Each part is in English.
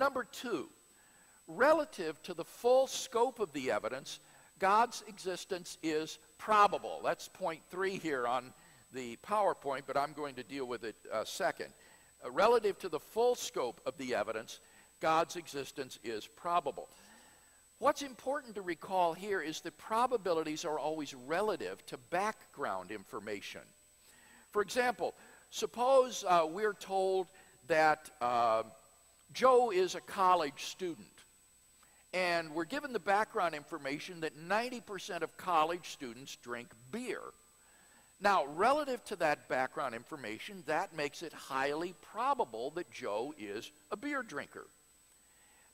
Number two, relative to the full scope of the evidence, God's existence is probable. That's point three here on the PowerPoint, but I'm going to deal with it uh, second. Uh, relative to the full scope of the evidence, God's existence is probable. What's important to recall here is that probabilities are always relative to background information. For example, suppose uh, we're told that uh, Joe is a college student, and we're given the background information that 90% of college students drink beer. Now, relative to that background information, that makes it highly probable that Joe is a beer drinker.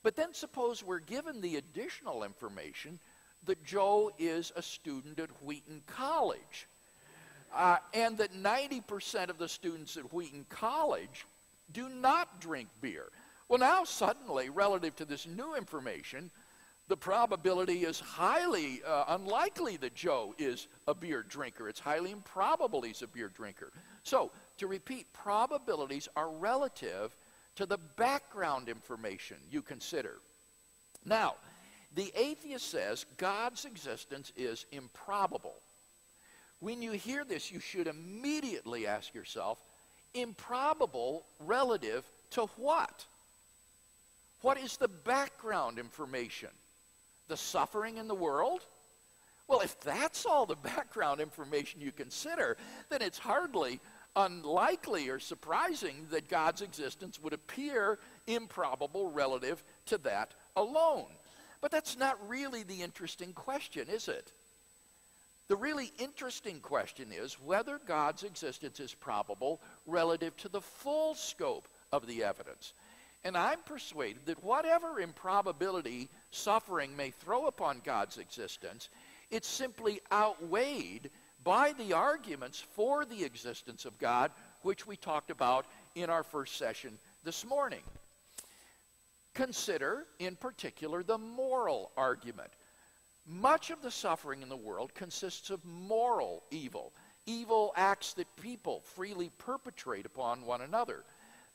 But then suppose we're given the additional information that Joe is a student at Wheaton College. Uh, and that 90% of the students at Wheaton College do not drink beer. Well, now suddenly, relative to this new information, the probability is highly uh, unlikely that Joe is a beer drinker. It's highly improbable he's a beer drinker. So, to repeat, probabilities are relative to the background information you consider. Now, the atheist says God's existence is improbable. When you hear this, you should immediately ask yourself, improbable relative to what? What is the background information? The suffering in the world? Well, if that's all the background information you consider, then it's hardly unlikely or surprising that God's existence would appear improbable relative to that alone. But that's not really the interesting question, is it? The really interesting question is whether God's existence is probable relative to the full scope of the evidence. And I'm persuaded that whatever improbability suffering may throw upon God's existence, it's simply outweighed by the arguments for the existence of God, which we talked about in our first session this morning. Consider, in particular, the moral argument. Much of the suffering in the world consists of moral evil, evil acts that people freely perpetrate upon one another.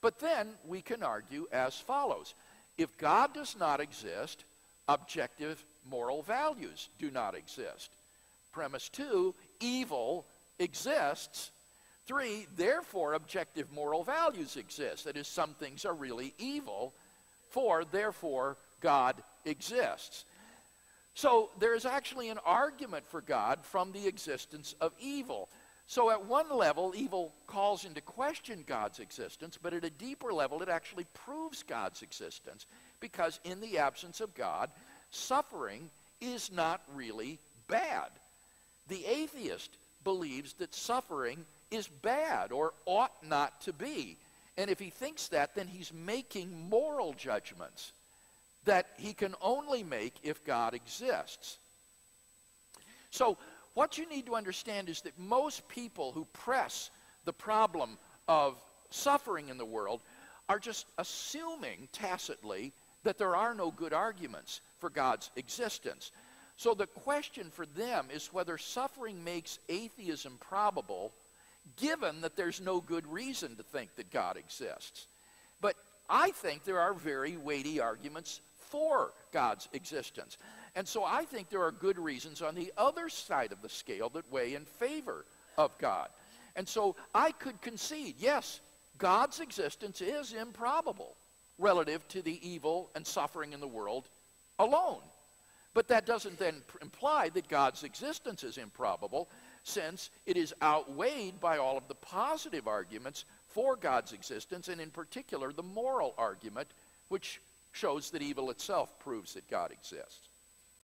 But then we can argue as follows if God does not exist, objective moral values do not exist. Premise two evil exists. Three, therefore, objective moral values exist. That is, some things are really evil. Four, therefore, God exists. So there is actually an argument for God from the existence of evil. So at one level, evil calls into question God's existence, but at a deeper level, it actually proves God's existence because in the absence of God, suffering is not really bad. The atheist believes that suffering is bad or ought not to be. And if he thinks that, then he's making moral judgments that he can only make if God exists. So, what you need to understand is that most people who press the problem of suffering in the world are just assuming tacitly that there are no good arguments for God's existence. So the question for them is whether suffering makes atheism probable, given that there's no good reason to think that God exists. But I think there are very weighty arguments for God's existence. And so I think there are good reasons on the other side of the scale that weigh in favor of God. And so I could concede, yes, God's existence is improbable relative to the evil and suffering in the world alone. But that doesn't then imply that God's existence is improbable, since it is outweighed by all of the positive arguments for God's existence, and in particular, the moral argument, which shows that evil itself proves that God exists.